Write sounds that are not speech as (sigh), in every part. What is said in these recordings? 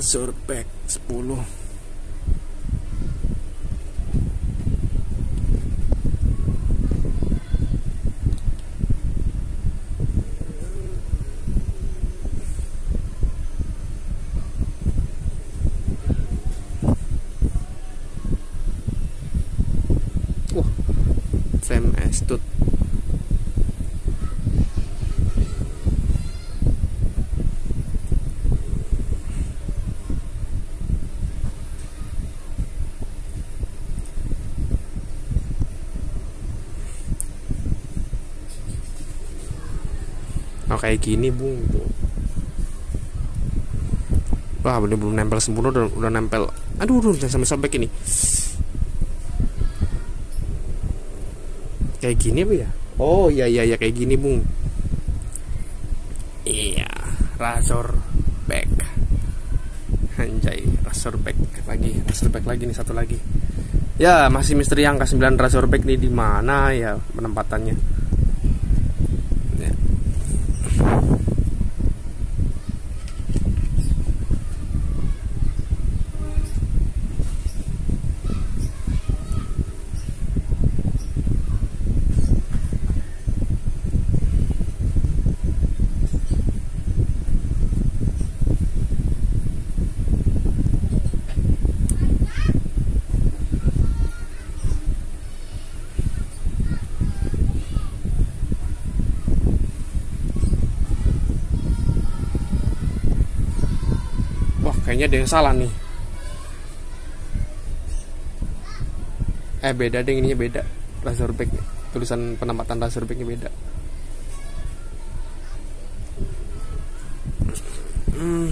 Razorback 10 Wah, Sam Astut Oh kayak gini bung. Wah bener belum nempel sempurna udah, udah nempel. Aduh udah sampai sobek ini. Kayak gini apa ya? Oh iya iya iya kayak gini bung Iya Razorback Anjay Razorback lagi Razorback lagi nih satu lagi. Ya masih misteri angka 9 Razorback nih di mana ya penempatannya Ya. Wah kayaknya ada yang salah nih. Eh beda deh ininya beda. Razorback Tulisan penempatan Razorbacknya beda. Hmm.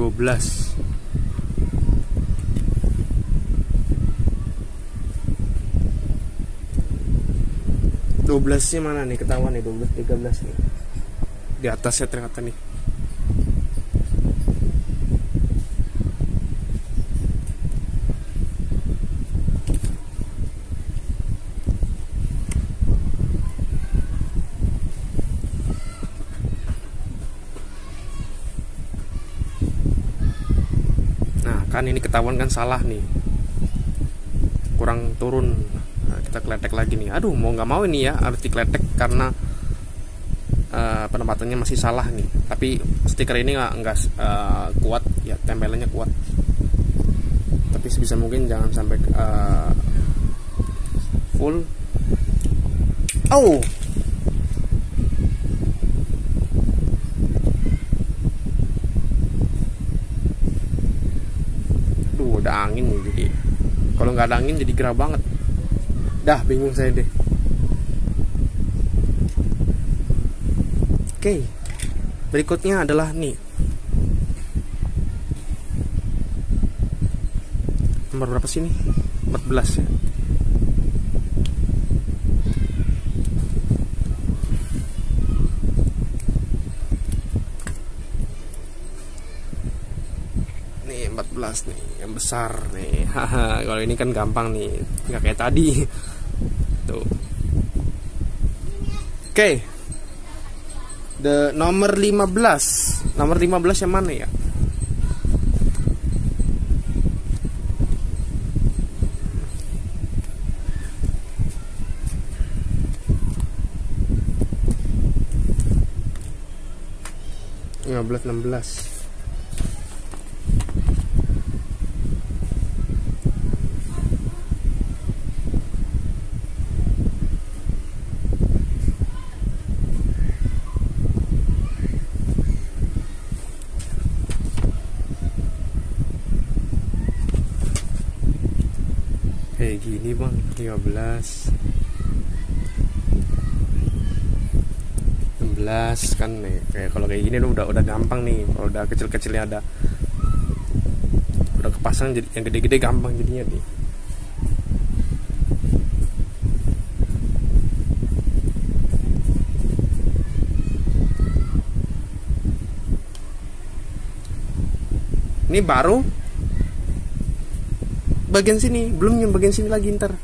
12 12 nya mana nih? Ketahuan nih 12 13 nih. Di atas ya ternyata nih kan ini ketahuan kan salah nih. Kurang turun. Nah, kita kletek lagi nih. Aduh, mau nggak mau ini ya harus dikletek karena eh, penempatannya masih salah nih. Tapi stiker ini nggak nggak eh, kuat, ya tempelannya kuat. Tapi sebisa mungkin jangan sampai eh, full. Oh, ada angin nih jadi. Kalau nggak ada angin jadi gerah banget. Dah, bingung saya deh. Oke. Berikutnya adalah nih. Nomor berapa sih nih? 14 ya. Nih 14 nih yang besar nih. (laughs) Haha kalau ini kan gampang nih nggak kayak tadi. (laughs) Tuh. Oke. The nomor 15 nomor 15 yang mana ya? lima belas enam belas kayak gini bang 15 16 kan nih kayak kalau kayak gini udah udah gampang nih. Kalau udah kecil-kecilnya ada udah kepasang jadi yang gede-gede gampang jadinya nih. Ini baru bagian sini belum yang bagian sini lagi ntar